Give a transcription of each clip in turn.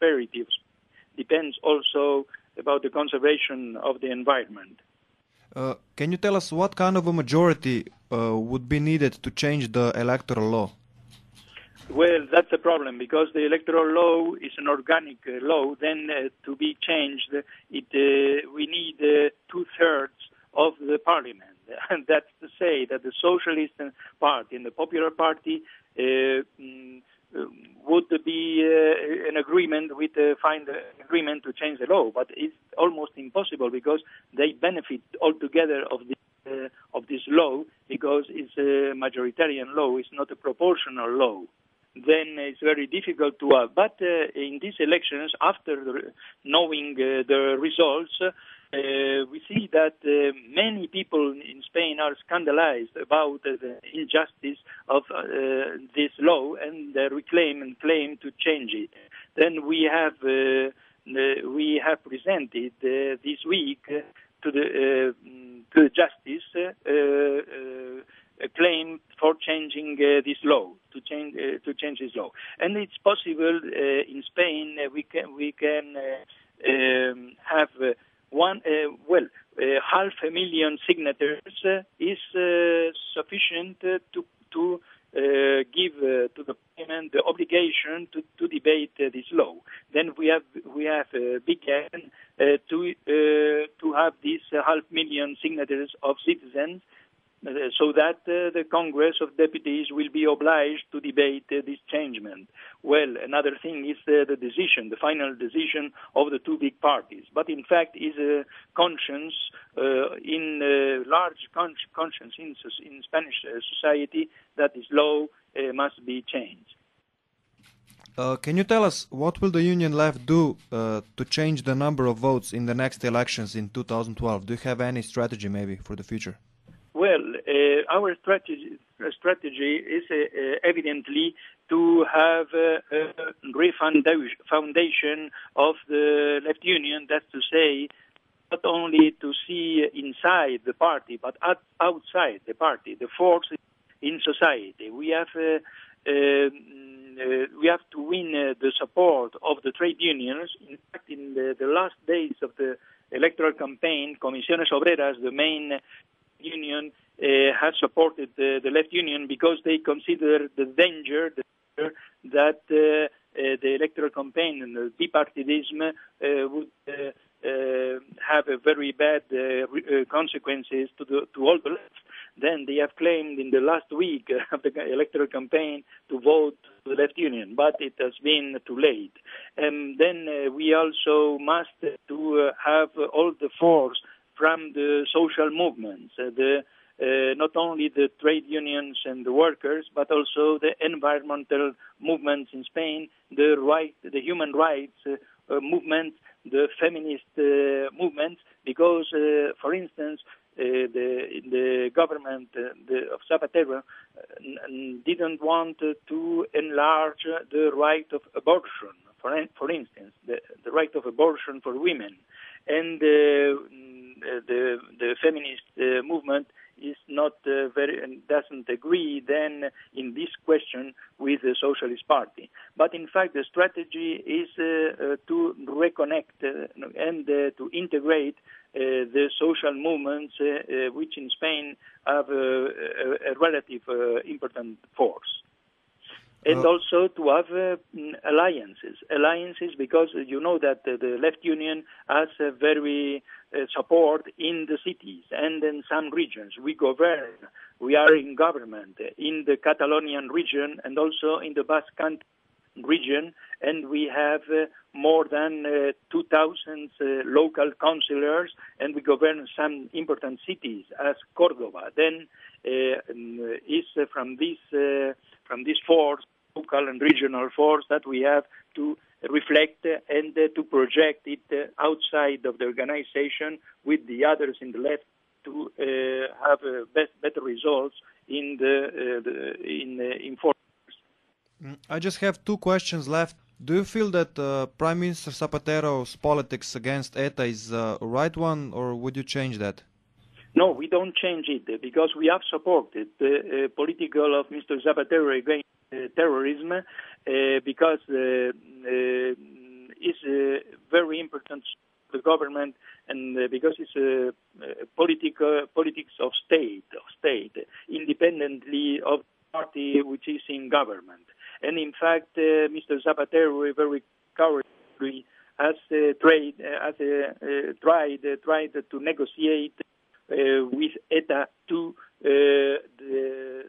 prosperity depends also about the conservation of the environment. Uh, can you tell us what kind of a majority uh, would be needed to change the electoral law? Well, that's a problem because the electoral law is an organic uh, law. Then uh, to be changed, it uh, we need uh, two thirds of the parliament, and that's to say that the Socialist Party and the Popular Party mm, would be uh, an agreement with uh, find an agreement to change the law, but it's almost impossible because they benefit altogether of the uh, of this law because it's a majoritarian law, it's not a proportional law. Then it's very difficult to have. But uh, in these elections, after knowing uh, the results, uh, we see that uh, many people in Spain are scandalized about uh, the injustice of uh, this law and they reclaim and claim to change it. Then we have we have presented this week to the to justice claim for changing uh, this law to change uh, to change this law, and it's possible uh, in Spain we can we can um, have one uh, well uh, half a million signatures uh, is sufficient to to give to the parliament the obligation to, to debate this law. Then we have we have begun to to have these half million signatures of citizens uh, so that uh, the Congress of Deputies will be obliged to debate uh, this changement. Well, another thing is uh, the decision, the final decision of the two big parties. But in fact, is a conscience uh, in uh, large con- conscience in, in Spanish society that this law must be changed. can you tell us what will the Union Left do to change the number of votes in the next elections in 2012? Do you have any strategy maybe for the future? Uh, our strategy, strategy is uh, uh, evidently to have a refoundation of the left union. That's to say, not only to see inside the party, but outside the party, the force in society. We have uh, uh, we have to win uh, the support of the trade unions. In fact, in the, the, last days of the electoral campaign, Comisiones Obreras, the main Union uh, has supported the, the, left union because they consider the danger, the danger that uh, uh, the electoral campaign and the bipartidism would have a very bad consequences to, the, to all the left. Then they have claimed in the last week of the electoral campaign to vote the left union, but it has been too late. And then uh, we also must to uh, have all the force from the social movements, uh, the uh, not only the trade unions and the workers, but also the environmental movements in Spain, the right, the human rights uh, uh, the feminist uh, movements, because, uh, for instance, the, the government the, of Zapatero didn't want to enlarge the right of abortion, for, for instance, the, the right of abortion for women. And uh, the the feminist uh, movement is not uh, very doesn't agree then in this question with the Socialist Party. But in fact, the strategy is uh, uh, to reconnect uh, and to integrate the social movements, which in Spain have a, a relative important force and oh. also to have uh, alliances. Alliances because you know that uh, the left union has a very uh, support in the cities and in some regions. We govern, we are in government in the Catalonian region and also in the Basque Country region, and we have uh, more than uh, 2,000 uh, local councillors, and we govern some important cities as Cordoba. Then um, is from this from this force, local and regional force that we have to reflect and uh, to project it uh, outside of the organization with the others in the left to uh, have best, better results in the, the in in mm, I just have two questions left. Do you feel that uh, Prime Minister Zapatero's politics against ETA is the uh, right one, or would you change that? No, we don't change it because we have supported the uh, political of Mr. Zapatero against terrorism uh, because uh, uh, very important to the government and uh, because it's a, political politics of state of state independently of party which is in government and in fact uh, Mr. Zapatero very cowardly has uh, tried has tried tried to negotiate Uh, with ETA to uh, the,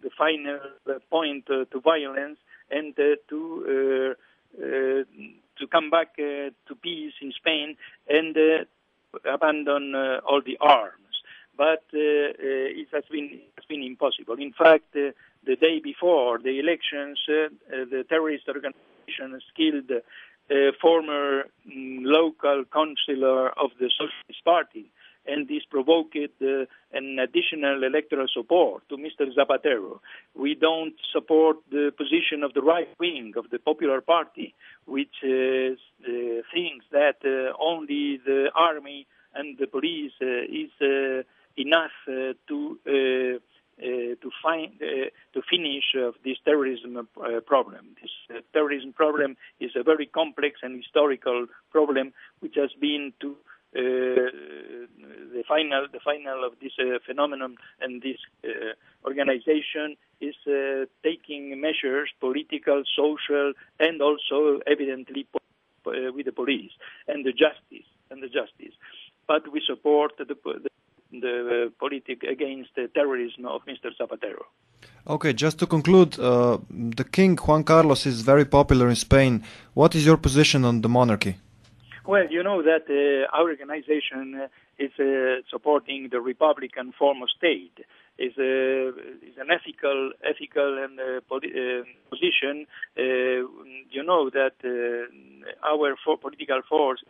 the final point uh, to violence and to to come back uh, to peace in Spain and uh, abandon uh, all the arms. But it has been it has been impossible. In fact, the day before the elections, the terrorist organization killed uh, former um, local councillor of the Socialist Party and this provoked uh, an additional electoral support to Mr. Zapatero. We don't support the position of the right wing of the Popular Party, which uh, uh thinks that uh, only the army and the police uh, is enough to uh, to find uh, to finish uh, this terrorism problem. This terrorism problem is a very complex and historical problem, which has been to Uh, the final the final of this uh, phenomenon and this uh, organization is taking measures, political, social, and also evidently with the police and the justice and the justice. But we support the, the the politic against the terrorism of Mr. Zapatero. Okay, just to conclude, uh, the King Juan Carlos is very popular in Spain. What is your position on the monarchy? Well, you know that uh, our organization uh, is uh, supporting the Republican form of state. is uh, is an ethical, ethical and uh, poli- position. you know that our for political force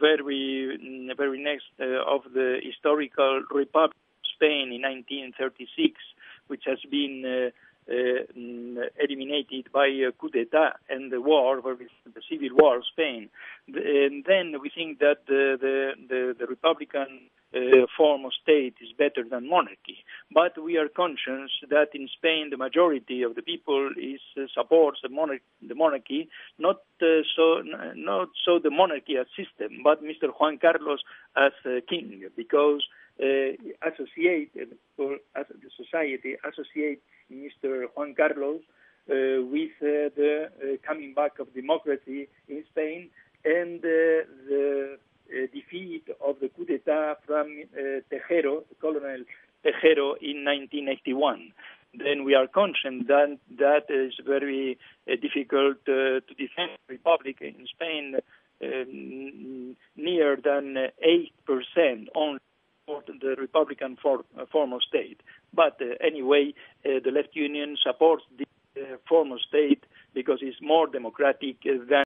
very mm, very next uh, of the historical Republic of Spain in 1936, which has been uh, uh, eliminated by a coup d'etat and the war, the civil war of Spain. And then we think that the, the, the, the Republican uh, form of state is better than monarchy. But we are conscious that in Spain the majority of the people is uh, supports the, monarch- the monarchy, not uh, so not so the monarchy as system, but Mr. Juan Carlos as king, because associate as the society associate Mr. Juan Carlos uh, with uh, the uh, coming back of democracy in Spain and the defeat of the coup d'etat from Tejero, Colonel Tejero, in 1981 then we are conscious that that is very uh, difficult uh, to defend the republic in Spain. Uh, near than 8% only the Republican form, form of state. But uh, anyway, uh, the left union supports the uh, form of state because it's more democratic than